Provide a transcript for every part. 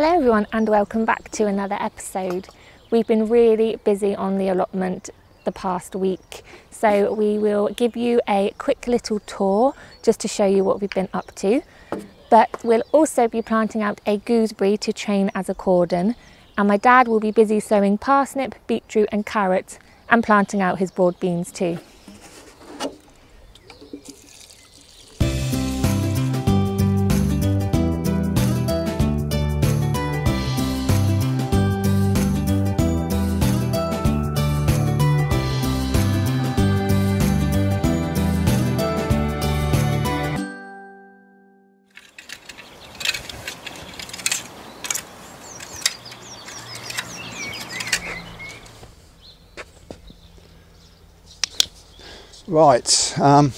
Hello everyone and welcome back to another episode. We've been really busy on the allotment the past week so we will give you a quick little tour just to show you what we've been up to but we'll also be planting out a gooseberry to train as a cordon and my dad will be busy sowing parsnip, beetroot and carrots and planting out his broad beans too. Right, um,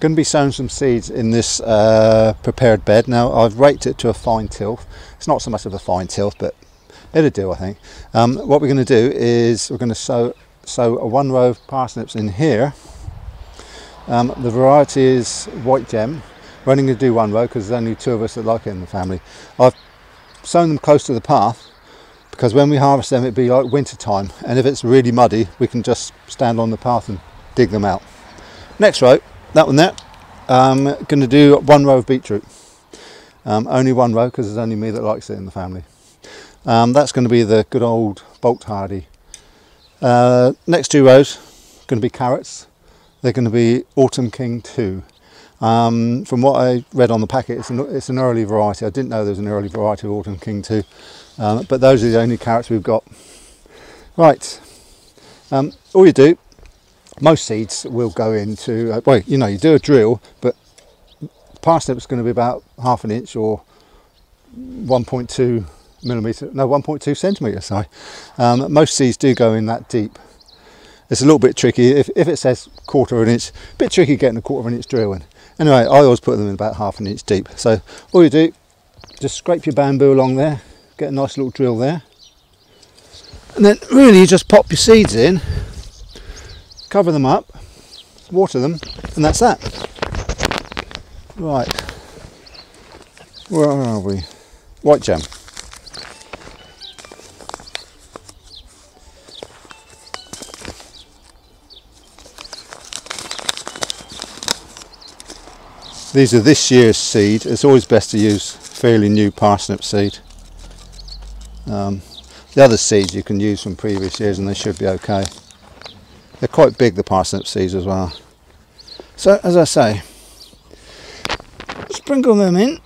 going to be sowing some seeds in this uh, prepared bed. Now I've raked it to a fine tilth. It's not so much of a fine tilth, but it'll do I think. Um, what we're going to do is we're going to sow, sow a one row of parsnips in here. Um, the variety is white gem. We're only going to do one row because there's only two of us that like it in the family. I've sown them close to the path because when we harvest them it'd be like winter time and if it's really muddy we can just stand on the path and dig them out. Next row, that one there, I'm um, going to do one row of beetroot. Um, only one row because there's only me that likes it in the family. Um, that's going to be the good old Boltardy. Uh, next two rows, going to be carrots. They're going to be Autumn King 2. Um, from what I read on the packet, it's an, it's an, early variety. I didn't know there was an early variety of Autumn King 2, um, but those are the only carrots we've got. Right, um, all you do most seeds will go into, uh, well, you know, you do a drill, but parsnip is going to be about half an inch or 1.2 millimetre, no, 1.2 centimetre, sorry. Um, most seeds do go in that deep. It's a little bit tricky. If, if it says quarter of an inch, a bit tricky getting a quarter of an inch drill in. Anyway, I always put them in about half an inch deep. So all you do, just scrape your bamboo along there, get a nice little drill there. And then really you just pop your seeds in cover them up, water them, and that's that. Right, where are we? White gem. These are this year's seed. It's always best to use fairly new parsnip seed. Um, the other seeds you can use from previous years and they should be okay. They're quite big, the parsnip seeds as well. So, as I say, sprinkle them in.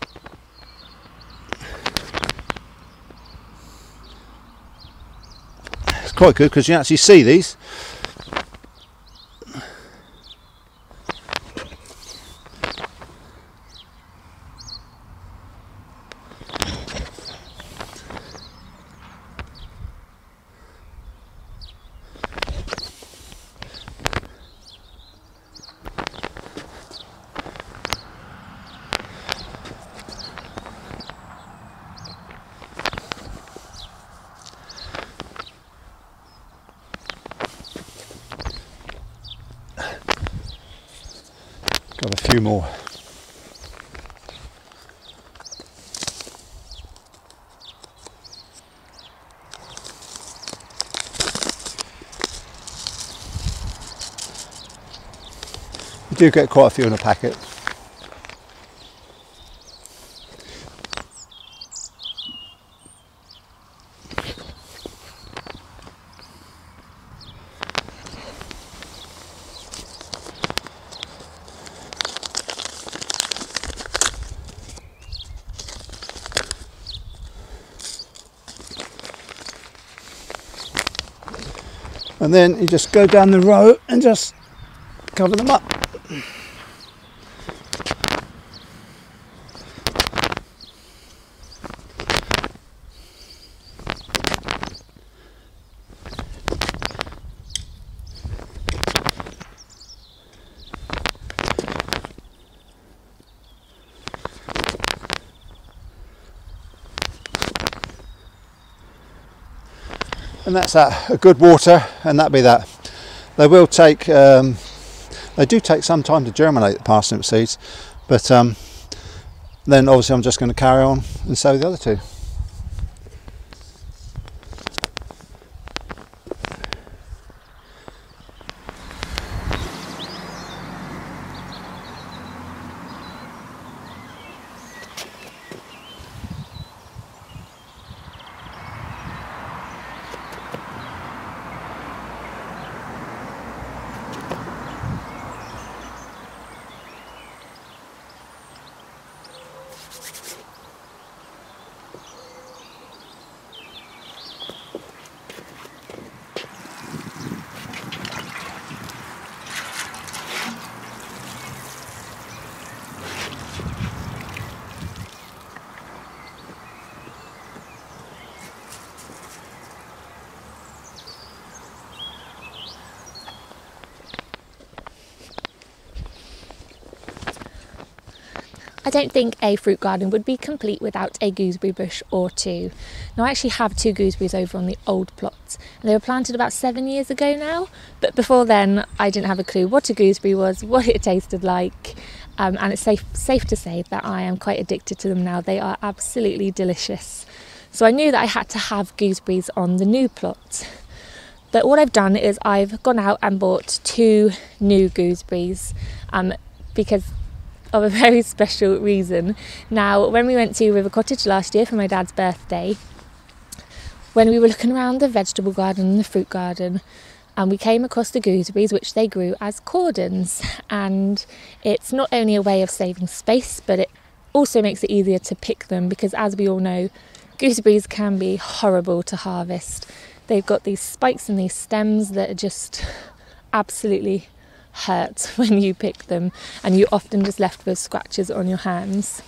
It's quite good because you actually see these. Few more. You do get quite a few in a packet. And then you just go down the row and just cover them up. And that's that a good water and that be that. They will take um, they do take some time to germinate the parsnip seeds but um, then obviously I'm just going to carry on and sow the other two don't think a fruit garden would be complete without a gooseberry bush or two. Now, I actually have two gooseberries over on the old plot. And they were planted about seven years ago now, but before then, I didn't have a clue what a gooseberry was, what it tasted like, um, and it's safe, safe to say that I am quite addicted to them now. They are absolutely delicious. So I knew that I had to have gooseberries on the new plot. But what I've done is I've gone out and bought two new gooseberries um, because of a very special reason. Now, when we went to River Cottage last year for my dad's birthday, when we were looking around the vegetable garden and the fruit garden, and we came across the gooseberries, which they grew as cordons. And it's not only a way of saving space, but it also makes it easier to pick them because, as we all know, gooseberries can be horrible to harvest. They've got these spikes and these stems that are just absolutely hurt when you pick them, and you're often just left with scratches on your hands.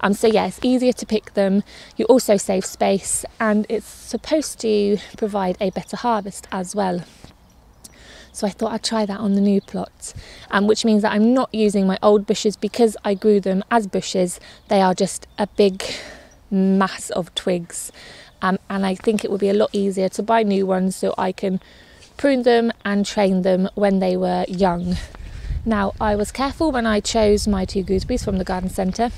Um, so, yeah, it's easier to pick them. You also save space, and it's supposed to provide a better harvest as well. So I thought I'd try that on the new plot, um, which means that I'm not using my old bushes because I grew them as bushes. They are just a big mass of twigs, um, and I think it would be a lot easier to buy new ones so I can prune them and train them when they were young. Now, I was careful when I chose my two gooseberries from the garden centre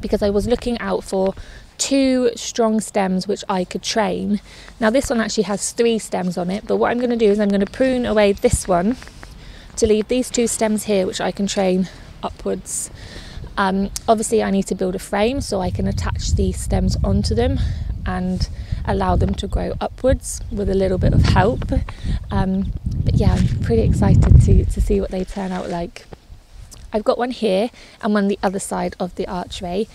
because I was looking out for two strong stems which I could train. Now, this one actually has three stems on it, but what I'm going to do is I'm going to prune away this one to leave these two stems here which I can train upwards. Um, obviously, I need to build a frame so I can attach these stems onto them and allow them to grow upwards with a little bit of help. Um, but yeah, I'm pretty excited to, to see what they turn out like. I've got one here and one the other side of the archway.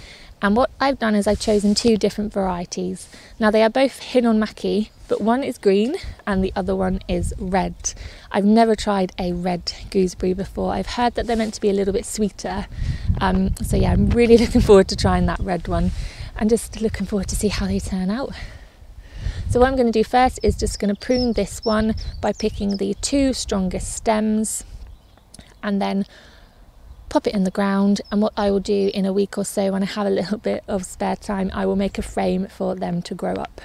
And what I've done is I've chosen two different varieties. Now they are both Hinnonmaki, but one is green and the other one is red. I've never tried a red gooseberry before. I've heard that they're meant to be a little bit sweeter. Um, so yeah, I'm really looking forward to trying that red one and just looking forward to see how they turn out. So what I'm going to do first is just going to prune this one by picking the two strongest stems and then pop it in the ground and what I will do in a week or so when I have a little bit of spare time I will make a frame for them to grow up.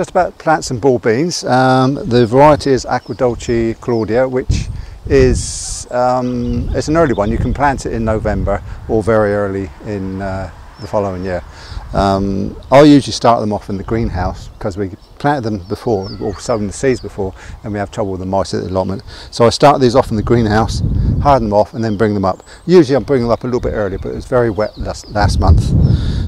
Just about plants and bulb beans. Um, the variety is Aquadulce Claudia, which is um, it's an early one. You can plant it in November or very early in uh, the following year. Um, I usually start them off in the greenhouse because we planted them before or sown the seeds before and we have trouble with the mice at the allotment. So I start these off in the greenhouse, harden them off and then bring them up. Usually I'm bringing them up a little bit earlier but it was very wet last, last month.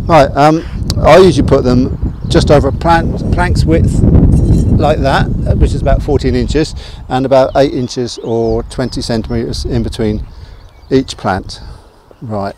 Right, um, I usually put them just over a plant, plank's width like that, uh, which is about 14 inches, and about 8 inches or 20 centimetres in between each plant. Right.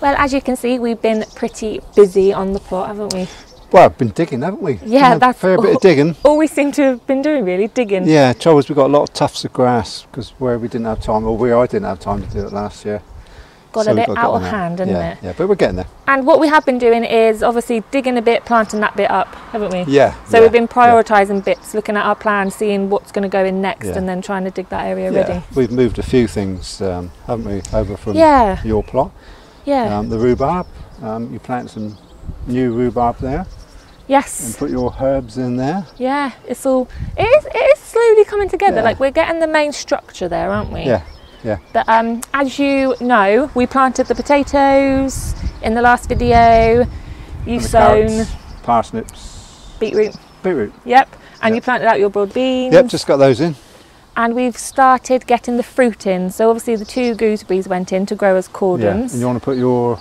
Well, as you can see, we've been pretty busy on the plot, haven't we? Well, I've been digging, haven't we? Yeah, a that's fair bit of digging. All we seem to have been doing really, digging. Yeah, trouble is we've got a lot of tufts of grass because where we didn't have time, or where I didn't have time to do it last year. Got So a bit got out of hand, isn't yeah, it? Yeah, but we're getting there. And what we have been doing is obviously digging a bit, planting that bit up, haven't we? Yeah. So yeah, we've been yeah, prioritising bits, looking at our plan, seeing what's going to go in next, Yeah. and then trying to dig that area yeah. ready. We've moved a few things, um, haven't we, over from Yeah, your plot. Yeah, Um, the rhubarb, um, you plant some new rhubarb there Yes. and put your herbs in there. yeah. It's all it is. It is slowly coming together. Yeah. Like we're getting the main structure there, aren't we? Yeah, yeah. But um, as you know, we planted the potatoes in the last video. You've sown carrots, parsnips, beetroot. beetroot. Yep. And Yep. you planted out your broad beans. Yep, just got those in. And we've started getting the fruit in. So obviously the two gooseberries went in to grow as Yeah. cordons. And you want to put your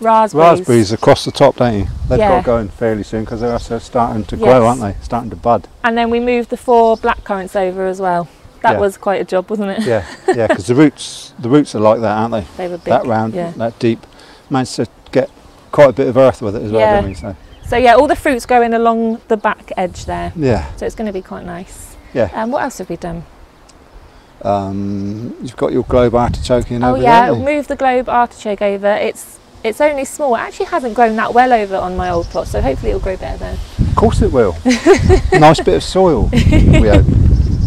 raspberries. raspberries across the top, don't you? They've Yeah. got to go in fairly soon because they're starting to grow, Yes. aren't they? Starting to bud. And then we moved the four black currants over as well. That Yeah. was quite a job, wasn't it? Yeah, yeah, because the roots, the roots are like that, aren't they? They were big. that round, Yeah. that deep. Managed to get quite a bit of earth with it as well, Yeah. didn't we? So, So yeah, all the fruits going along the back edge there. yeah. So it's going to be quite nice. Yeah. And what else have we done? Um, you've got your globe artichoke in oh over yeah, there. haven't you? move the globe artichoke over. It's it's only small. It actually hasn't grown that well over on my old plot, so hopefully it'll grow better there. Of course it will. nice bit of soil. we hope.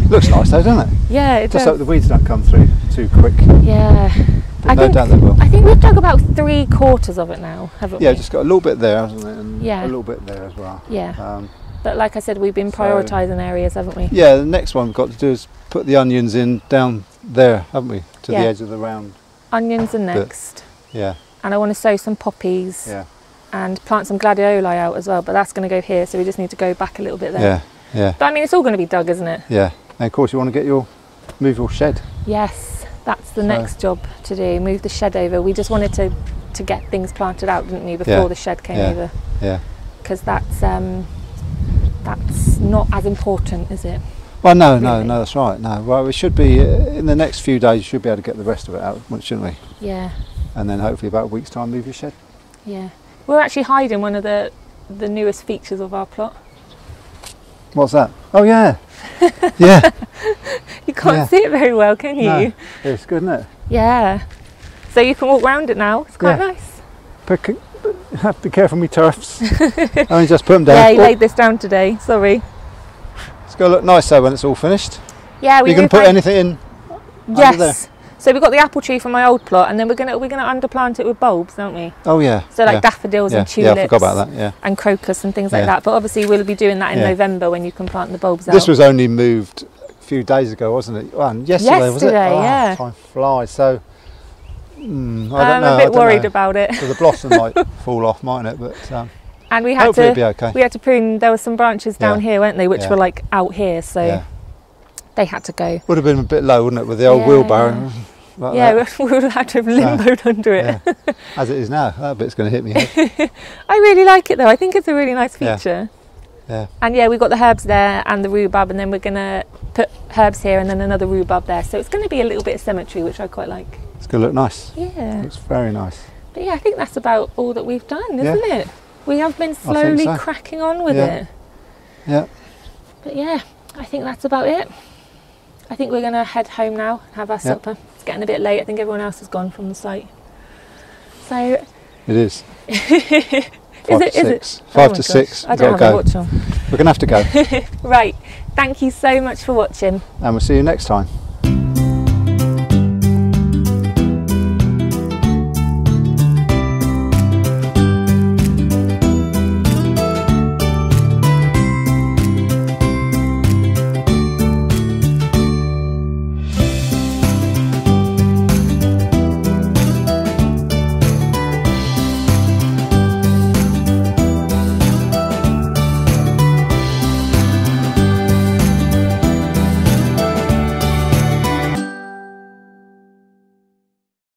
Looks nice though, doesn't it? Yeah, it Just does. hope the weeds don't come through too quick. yeah. But I no think doubt they will. I think we've dug about three quarters of it now, haven't Yeah, we? just got a little bit there, hasn't it? And Yeah. a little bit there as well. yeah. Um, But like I said, we've been So- prioritising areas, haven't we? yeah, the next one we've got to do is put the onions in down there, haven't we? To Yeah. the edge of the round. Onions are next. Yeah, And I want to sow some poppies yeah, and plant some gladioli out as well, but that's going to go here, so we just need to go back a little bit there. yeah, yeah, But I mean, it's all going to be dug, isn't it? yeah. And of course you want to get your, move your shed. Yes, that's the So- next job to do. Move the shed over. We just wanted to to get things planted out, didn't we, before Yeah, the shed came yeah. over? Yeah. Because that's um, that's not as important, is it? Well, no, no, Really? no, that's right. No, well, we should be, uh, in the next few days, you should be able to get the rest of it out, shouldn't we? Yeah, And then hopefully about a week's time, move your shed. yeah. We're actually hiding one of the the newest features of our plot. What's that? Oh, yeah. yeah, You can't Yeah. see it very well, can you? No. it's good, isn't it? Yeah. So you can walk round it now. It's quite Yeah. nice. C- have to be careful with turfs. I only just put them down. Yeah, he Oh, laid this down today. Sorry. it's going to look nice though when it's all finished. Yeah, we you can put anything in. under Yes. there? So we've got the apple tree from my old plot, and then we're gonna we're gonna underplant it with bulbs, don't we? Oh, yeah. So like yeah. daffodils yeah. and yeah, tulips. I forgot about that. Yeah. And crocus and things like Yeah. that. But obviously we'll be doing that in Yeah. November when you can plant the bulbs out. This was only moved a few days ago, wasn't it? Well, and yesterday, was it? Yesterday, Oh, yeah. Time flies. So, mm, I don't I'm know. a bit worried know. about it. So the blossom might fall off, mightn't it? But um, And we had to be okay. we had to prune. There were some branches down Yeah. here, weren't they, which Yeah. were like out here, so yeah. they had to go. Would have been a bit low, wouldn't it, with the old wheelbarrow? Like yeah, that. we would have had to have limboed under it. As it is now, that bit's going to hit me. I really like it though. I think it's a really nice feature. Yeah. And yeah, we've got the herbs there and the rhubarb, and then we're gonna put herbs here and then another rhubarb there. So it's going to be a little bit of symmetry, which I quite like. Going to look nice. Yeah. Looks very nice. But yeah, I think that's about all that we've done, isn't it? We have been slowly so. cracking on with Yeah. it. Yeah. But yeah, I think that's about it. I think we're going to head home now and have our Yeah. supper. It's getting a bit late. I think everyone else has gone from the site. So, It is. is it? to Is it? Oh Five my to six. I don't got have go. watch on. We're going to have to go. Right. Thank you so much for watching. and we'll see you next time.